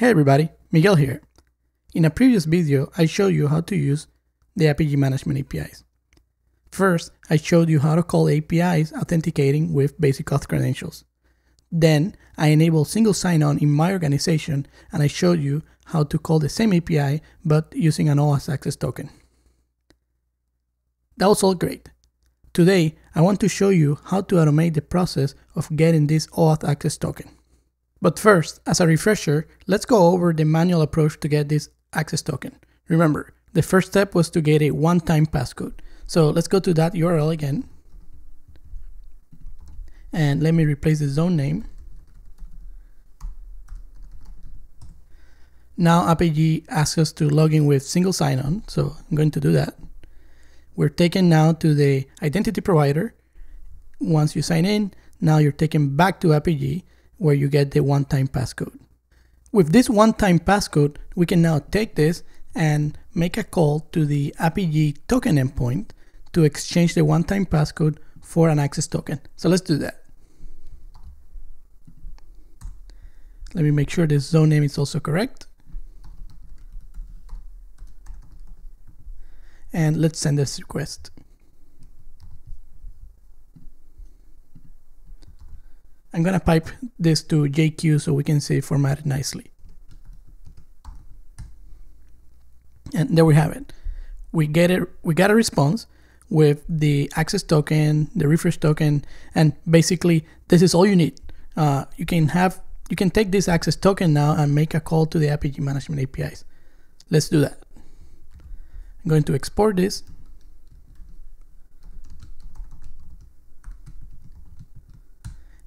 Hey everybody, Miguel here. In a previous video, I showed you how to use the Apigee Management APIs. First, I showed you how to call APIs authenticating with basic auth credentials. Then, I enabled single sign-on in my organization and I showed you how to call the same API but using an OAuth access token. That was all great. Today, I want to show you how to automate the process of getting this OAuth access token. But first, as a refresher, let's go over the manual approach to get this access token. Remember, the first step was to get a one-time passcode. So let's go to that URL again. And let me replace the zone name. Now Apigee asks us to log in with single sign-on, so I'm going to do that. We're taken now to the identity provider. Once you sign in, now you're taken back to Apigee where you get the one-time passcode. With this one-time passcode, we can now take this and make a call to the Apigee token endpoint to exchange the one-time passcode for an access token. So let's do that. Let me make sure this zone name is also correct. And let's send this request. I'm gonna pipe this to JQ so we can see it formatted nicely. And there we have it. We get it. We got a response with the access token, the refresh token, and basically this is all you need. Uh, you can have you can take this access token now and make a call to the Apigee management APIs. Let's do that. I'm going to export this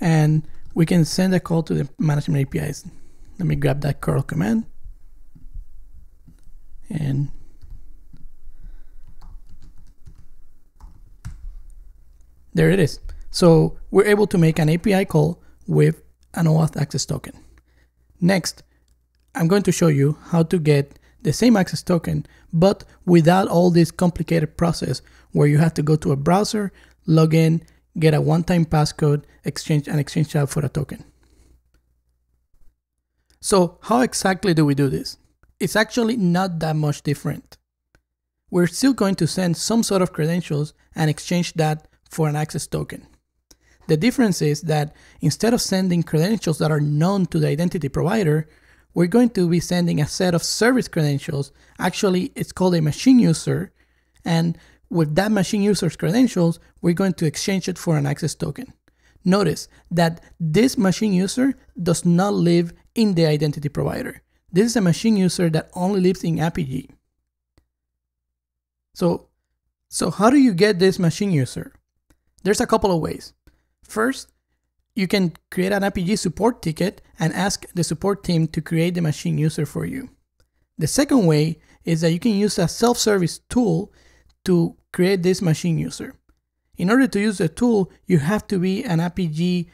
and we can send a call to the management APIs. Let me grab that curl command and there it is. So we're able to make an API call with an OAuth access token. Next, I'm going to show you how to get the same access token, but without all this complicated process where you have to go to a browser, log in, get a one-time passcode, exchange and exchange that for a token. So how exactly do we do this? It's actually not that much different. We're still going to send some sort of credentials and exchange that for an access token. The difference is that instead of sending credentials that are known to the identity provider, we're going to be sending a set of service credentials. Actually, it's called a machine user. And with that machine user's credentials, we're going to exchange it for an access token. Notice that this machine user does not live in the identity provider. This is a machine user that only lives in Apigee. So, so how do you get this machine user? There's a couple of ways. First, you can create an Apigee support ticket and ask the support team to create the machine user for you. The second way is that you can use a self-service tool to create this machine user. In order to use the tool, you have to be an Apigee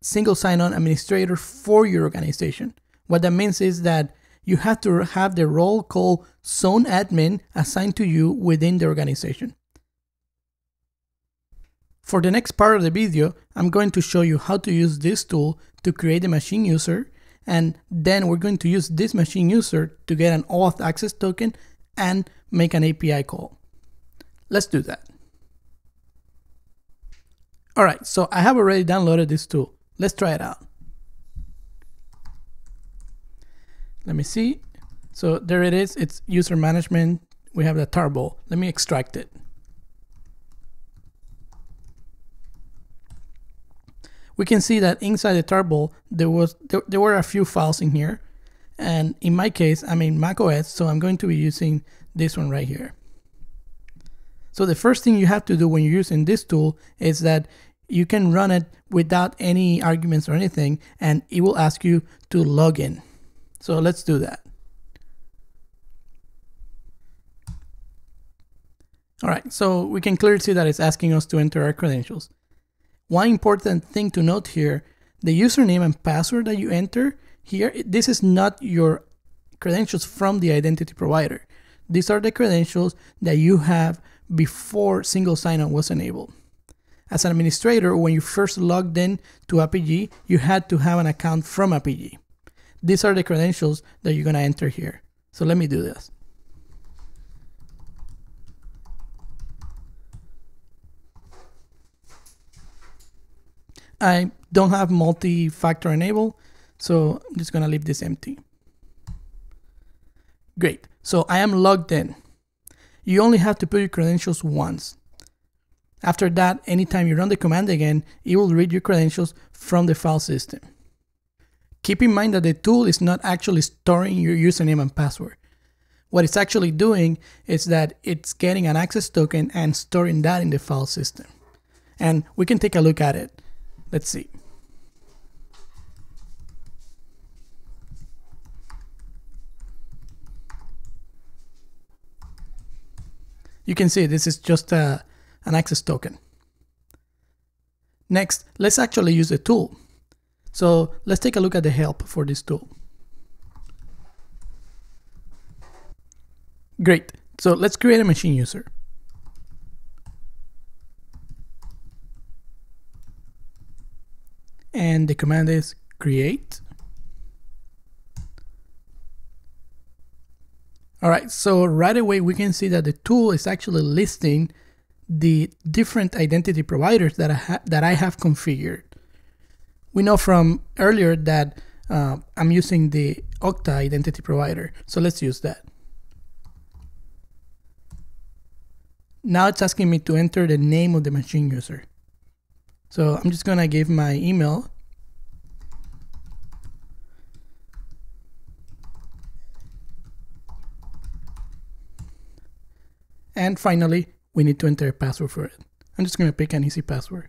single sign-on administrator for your organization. What that means is that you have to have the role called zone admin assigned to you within the organization. For the next part of the video, I'm going to show you how to use this tool to create a machine user, and then we're going to use this machine user to get an OAuth access token and make an API call. Let's do that. All right, so I have already downloaded this tool. Let's try it out. Let me see. So there it is. It's user management. We have the tarball. Let me extract it. We can see that inside the tarball, there was there, there were a few files in here. And in my case, I'm in macOS, so I'm going to be using this one right here. So the first thing you have to do when you're using this tool is that you can run it without any arguments or anything, and it will ask you to log in. So let's do that. All right, so we can clearly see that it's asking us to enter our credentials. One important thing to note here, the username and password that you enter here, this is not your credentials from the identity provider. These are the credentials that you have before single sign-on was enabled. As an administrator, when you first logged in to Apigee, you had to have an account from Apigee. these are the credentials that you're going to enter here. So let me do this. I don't have multi-factor enabled, so I'm just gonna leave this empty. Great, so I am logged in. You only have to put your credentials once. After that, anytime you run the command again, it will read your credentials from the file system. Keep in mind that the tool is not actually storing your username and password. What it's actually doing is that it's getting an access token and storing that in the file system. And we can take a look at it. Let's see. You can see this is just a, an access token. Next, let's actually use the tool. So let's take a look at the help for this tool. Great. So let's create a machine user. And the command is create. All right, so right away we can see that the tool is actually listing the different identity providers that I, that I have configured. We know from earlier that uh, I'm using the Okta identity provider, so let's use that. Now it's asking me to enter the name of the machine user. So I'm just gonna give my email. And finally, we need to enter a password for it. I'm just gonna pick an easy password.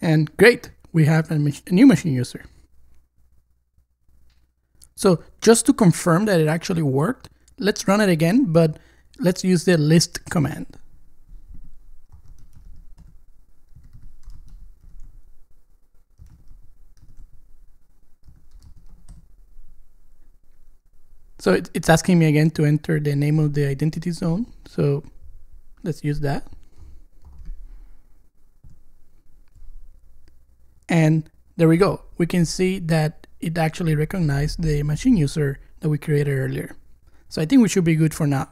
And great, we have a, a, new machine user. So just to confirm that it actually worked, let's run it again, but let's use the list command. So it, it's asking me again to enter the name of the identity zone. So let's use that. And there we go. We can see that it actually recognized the machine user that we created earlier. So I think we should be good for now.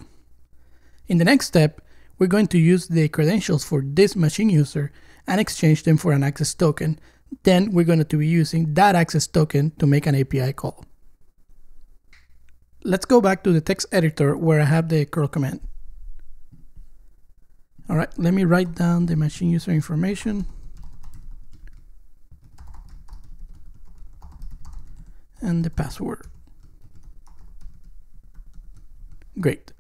In the next step, we're going to use the credentials for this machine user and exchange them for an access token. Then we're going to be using that access token to make an API call. Let's go back to the text editor where I have the curl command. All right, let me write down the machine user information. and the password. Great.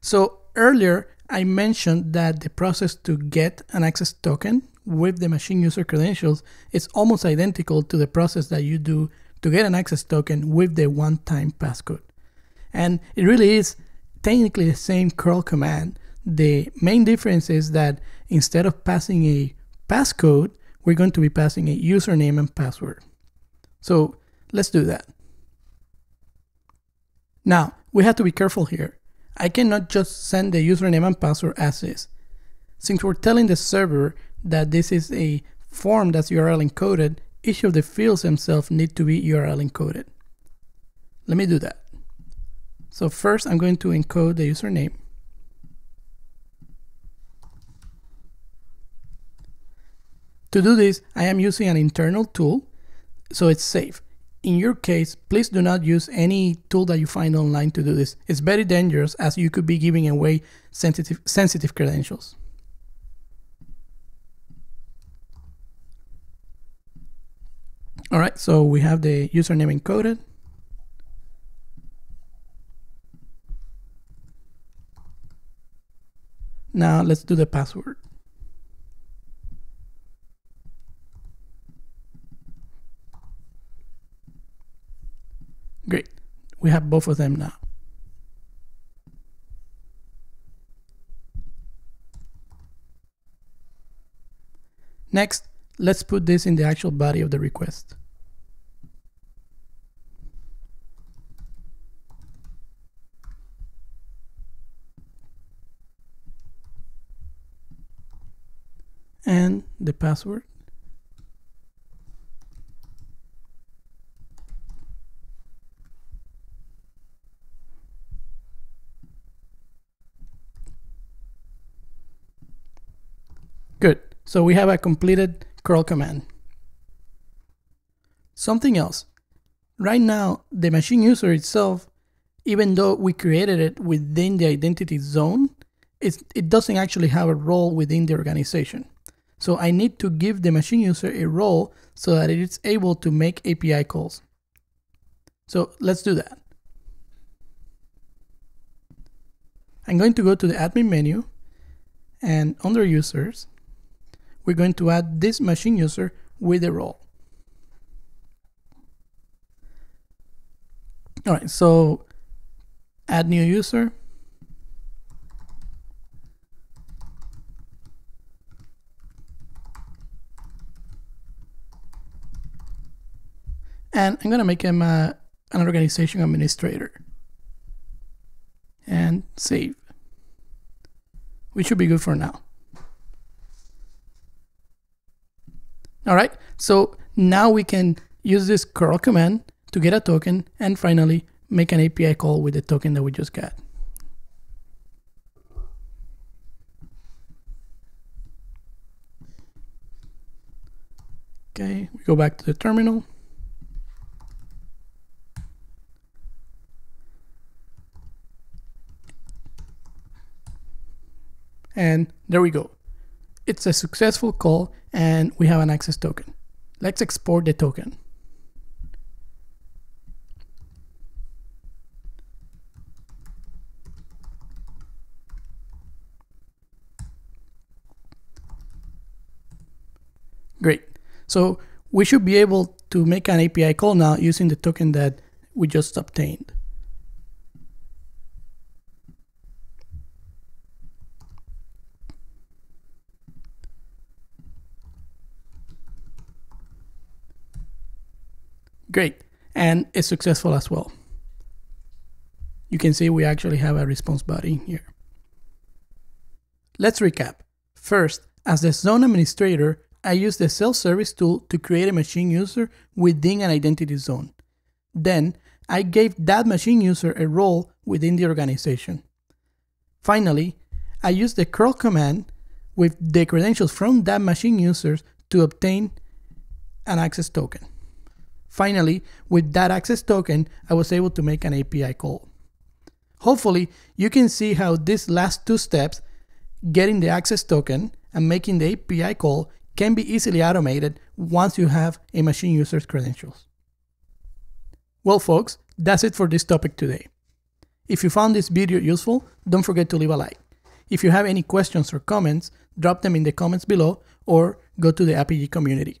So earlier I mentioned that the process to get an access token with the machine user credentials is almost identical to the process that you do to get an access token with the one-time passcode. And it really is technically the same curl command. The main difference is that instead of passing a passcode, we're going to be passing a username and password. So Let's do that. Now, we have to be careful here. I cannot just send the username and password as is. Since we're telling the server that this is a form that's URL encoded, each of the fields themselves need to be URL encoded. Let me do that. So first I'm going to encode the username. To do this, I am using an internal tool, so it's safe in your case, please do not use any tool that you find online to do this. It's very dangerous as you could be giving away sensitive, sensitive credentials. All right, so we have the username encoded. Now let's do the password. Great. We have both of them now. Next, let's put this in the actual body of the request. and the password. Good. So we have a completed curl command. Something else. Right now, the machine user itself, even though we created it within the identity zone, it doesn't actually have a role within the organization. So I need to give the machine user a role so that it is able to make API calls. So let's do that. I'm going to go to the admin menu and under users, we're going to add this machine user with a role. All right, so add new user. And I'm gonna make him uh, an organization administrator. And save. We should be good for now. All right, so now we can use this curl command to get a token and finally make an API call with the token that we just got. Okay, we go back to the terminal. And there we go. It's a successful call and we have an access token. Let's export the token. Great. So we should be able to make an API call now using the token that we just obtained. Great. And it's successful as well. You can see we actually have a response body here. Let's recap. First, as the zone administrator, I use the self-service tool to create a machine user within an identity zone. Then, I gave that machine user a role within the organization. Finally, I use the curl command with the credentials from that machine users to obtain an access token. Finally, with that access token, I was able to make an API call. Hopefully, you can see how these last two steps, getting the access token and making the API call, can be easily automated once you have a machine user's credentials. Well folks, that's it for this topic today. If you found this video useful, don't forget to leave a like. If you have any questions or comments, drop them in the comments below or go to the Apigee community.